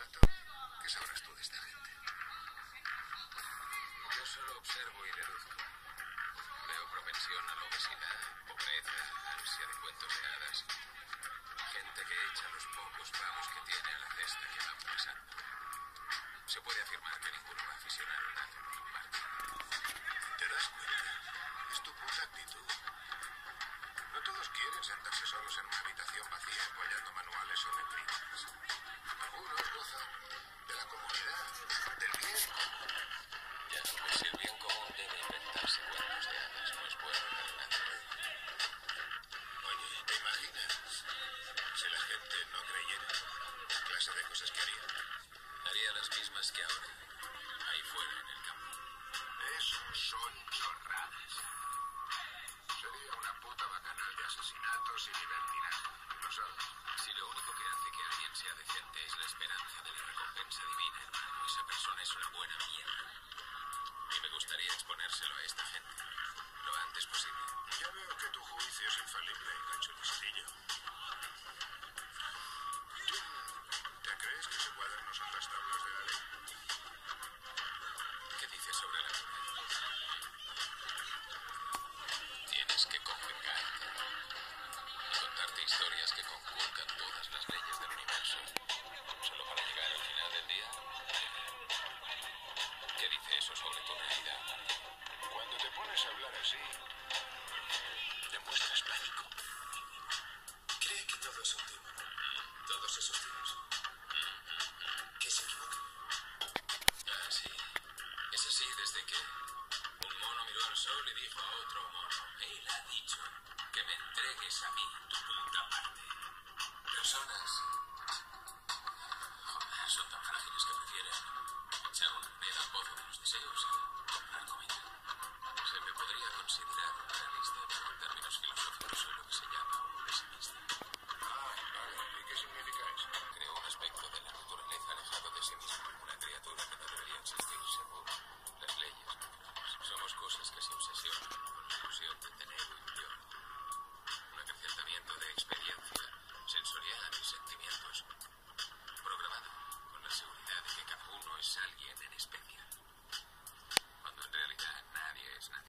¿qué sabrás tú de esta gente? Yo solo observo y deduzco. Veo propensión a la obesidad, pobreza, ansia de cuentos de hadas. Gente que echa los pocos pavos que tiene a la cesta que van pasando. Se puede afirmar que ningún las mismas que ahora, ahí fuera en el campo. Eso son chorradas. Sería una puta bacanal de asesinatos y libertinaje. Lo sabes. Si lo único que hace que alguien sea decente es la esperanza de la recompensa divina, esa persona es una buena mierda. Y me gustaría exponérselo a historias que conculcan todas las leyes del universo, profesor le dijo a otro mono, él ha dicho que me entregues a mí tu punta parte. Personas... Joder, son tan frágiles que prefieren echar una vela al pozo de los deseos y comprar comida. obsesión con la ilusión de tener un yo. Un acrecentamiento de experiencia sensorial y sentimientos, programado con la seguridad de que cada uno es alguien en especial, cuando en realidad nadie es nadie.